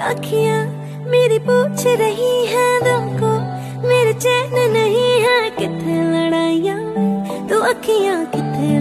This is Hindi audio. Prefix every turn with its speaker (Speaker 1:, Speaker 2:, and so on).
Speaker 1: अखियाँ मेरी पूछ रही है दिल को मेरे चैन नहीं है। कितने लड़ाइया तो अखियाँ कितने